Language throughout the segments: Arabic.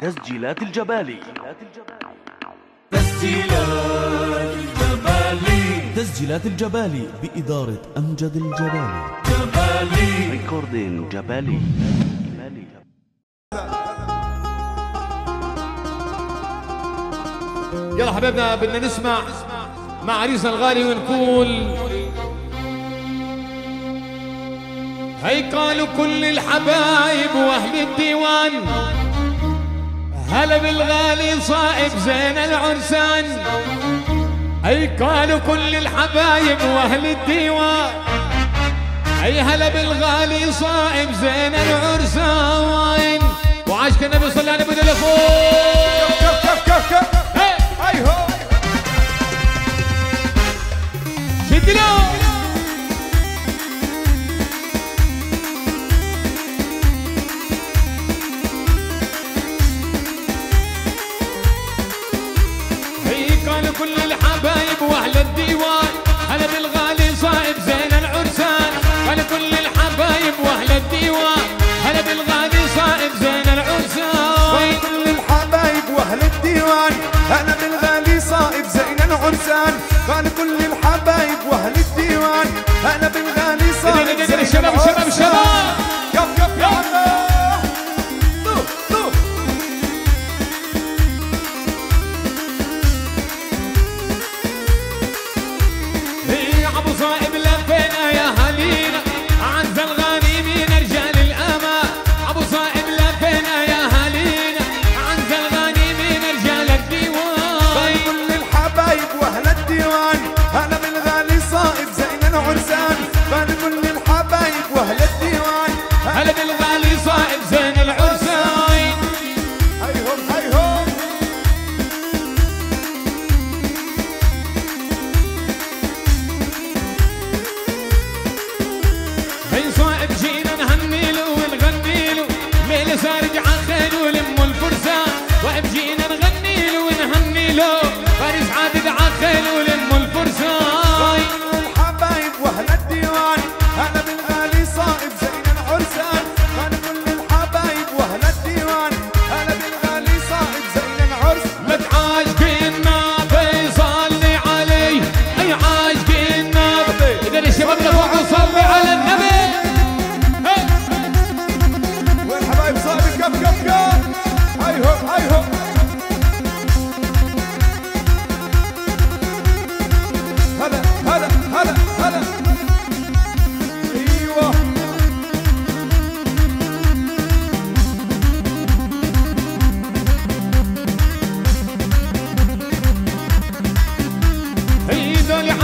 تسجيلات الجبالي. تسجيلات الجبالي. تسجيلات الجبالي بإدارة أمجد الجبالي. جبالي. ريكوردين جبالي. جبالي. يلا حبايبنا بدنا نسمع مع عريسنا الغالي ونقول هي قالوا كل الحبايب وأهل الديوان. هلا بالغالي صائب زين العرسان هي قالوا كل الحبايب واهل الديوان اي هلا بالغالي صائب زين العرسان وعاشق النبي صلى الله عليه وسلم كف كف كف كف هو الأمثال كان كل دول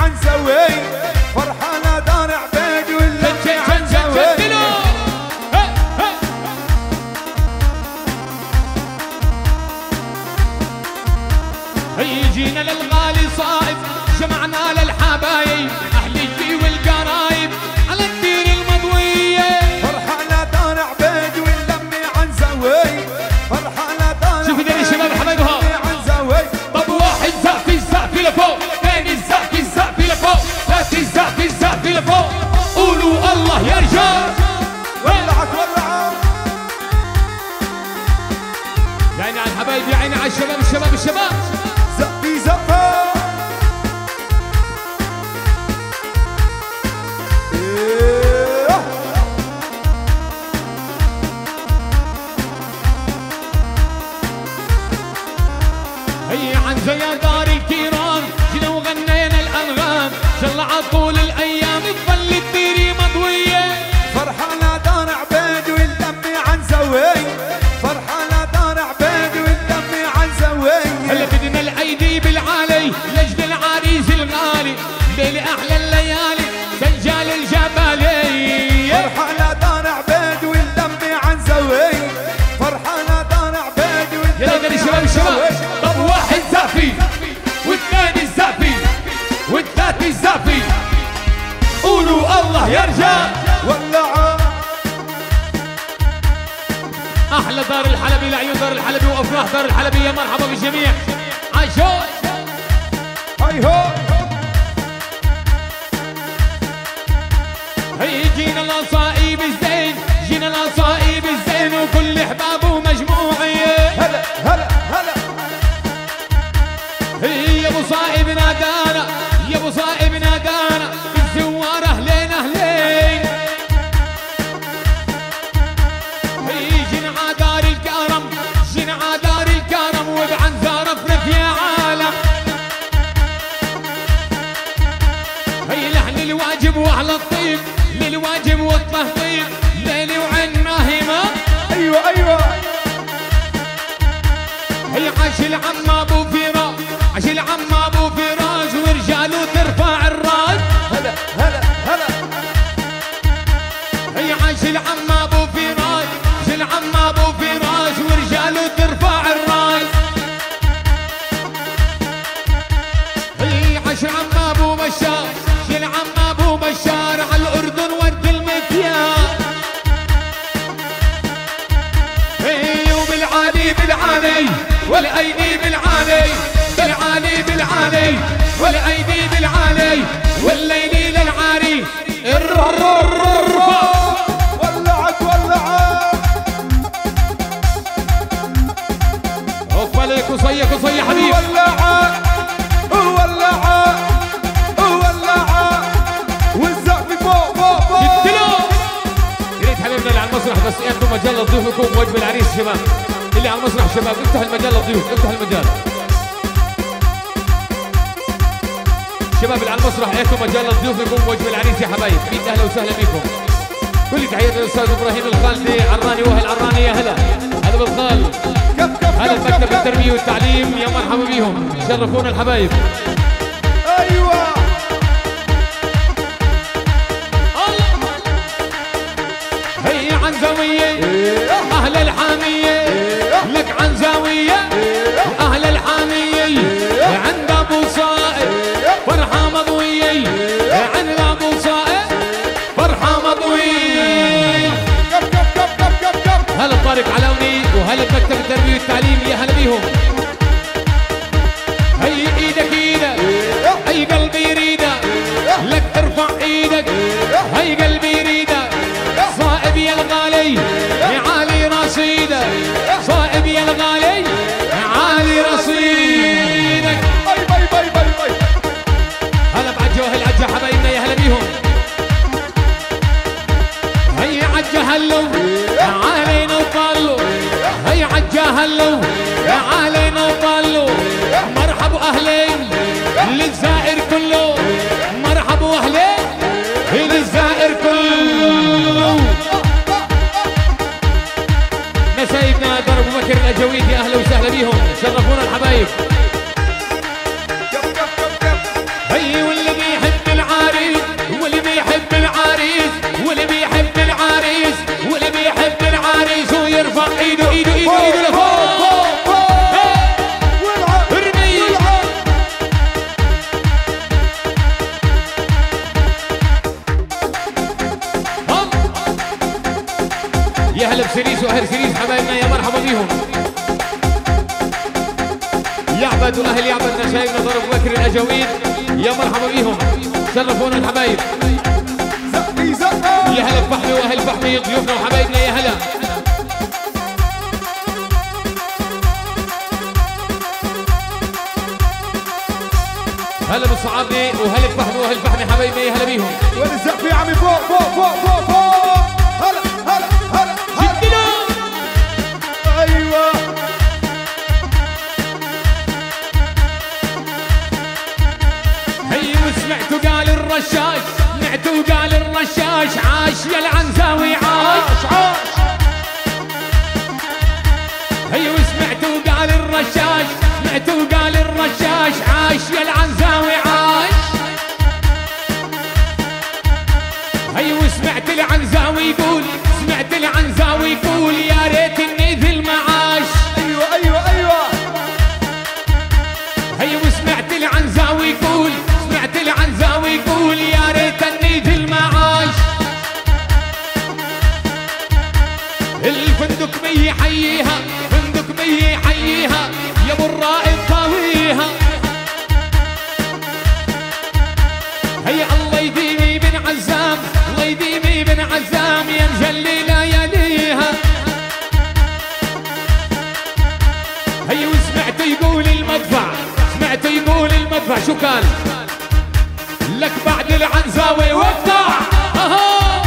عن سوي هيجينا للغالي صائب جمعنا للحبايب. لفوق قولوا الله يا رجال ولعت ولعت يا عيني على الحبايب يا عيني على الشباب الشباب الشباب. الله يا رجال. ولعت أحلى دار الحلبي لعيون دار الحلبي وأفراح دار الحلبي. يا مرحبا بالجميع. عاشور هاي هو. هي جينا الأصائب الزين جينا الأصائب الزين وكل احبابه partanha بالعالي والأيدي بالعالي والليل للعاري ولعت ولعت عليك وصيك وصي حبيب. ولعت ولعت ولعت والزقف فوق فوق فوق. جدلو يا ريت حبيبنا اللي على المسرح بس مجال لضيوفكم العريس شباب. اللي على المسرح شباب افتح المجال للضيوف افتح المجال. شباب اللي على المسرح اعطوا مجال لضيوفكم وجب العريس يا حبايب. مين أهلا وسهلا بكم كل تحيات للأستاذ إبراهيم الخالدي عراني واهل عراني يا هلا. هلا بالخال هلا كف التربيه والتعليم يا مرحبا بيهم. شرفونا الحبايب. أيوه. هي عن زاوية أهل طارق علوني وهلا بمكتب التربية والتعليم يا هلا بيهم. هي إيدك إيدك هي قلبي يريدك لك ترفع إيدك هي قلبي يريدك. صائب يا الغالي عالي رصيدك. صائب يا الغالي عالي رصيدك. باي باي باي باي باي هلا بعجة واهل عجة حبايبنا يا هلا بيهم. هي عجة هلو. تجاهلوا علينا وطلوا مرحبا أهلين للزائر كله. مرحبا أهلين للزائر كله. نسايبنا دار أبو بكر الاجويد يا أهلا وسهلا بيهم شرفونا الحبايب. يعبد نشايبنا ضرب بكر الاجاويد يا مرحبا بيهم شرفونا الحبايب. يا هلا بفحمي وأهل فحمي ضيوفنا وحبايبنا يا هلا. هلا بالصعابي وهلا بفحمي وأهل فحمي حبايبنا يا هلا بيهم. وين الزق يا عمي فوق فوق فوق فوق. الرشاش سمعتوا قال الرشاش عاش يا العنزاوي عاش. عاش هي وسمعتوا قال الرشاش سمعتوا قال الرشاش عاش يا العنزاوي. المدفع شو كان لك بعد العنزاوي أها.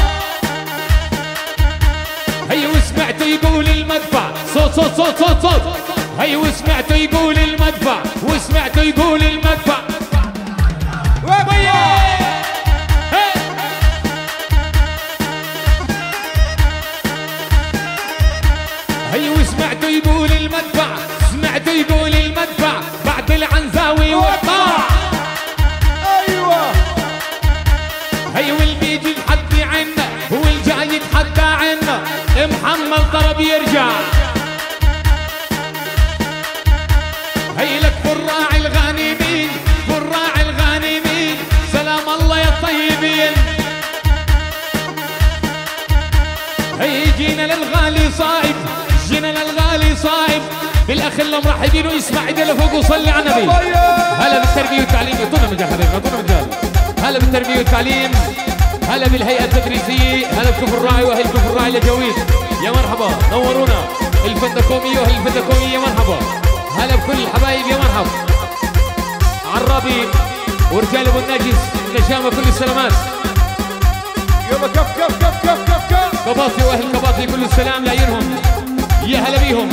هي وسمعت يقول المدفع. صوت صوت صوت صوت صوت. هي وسمعت يقول المدفع. وسمعت يقول المدفع. هي لك فراع الغانمين فراع الغانمين. سلام الله يا الطيبين هي جينا للغالي صايب جينا للغالي صايب. بالأخ اللي مرحبين ويسمع ايده لفوق وصلي على النبي. هلا بالتربية والتعليم. اعطونا مجال حبيبي اعطونا مجال هلا بالتربية والتعليم. هلا بالهيئة التدريسية. هلا بكفر الراعي وأهل كفر الراعي لجويد يا مرحبا نورونا الفندقومية وأهل الفندقومية يا مرحبا. هلا بكل الحبايب يا مرحبا عرابي ورجال أبو النجس نشامه كل السلامات. يلا كف كف كف كف كف كف. قباطي وأهل قباطي كل السلام لعيونهم. يا هلا بيهم.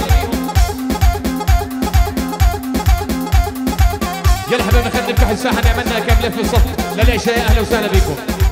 يلا حبايبنا خلينا نفتح الساحه نعملنا كم لف الصف. للعشاء يا أهلا وسهلا بكم.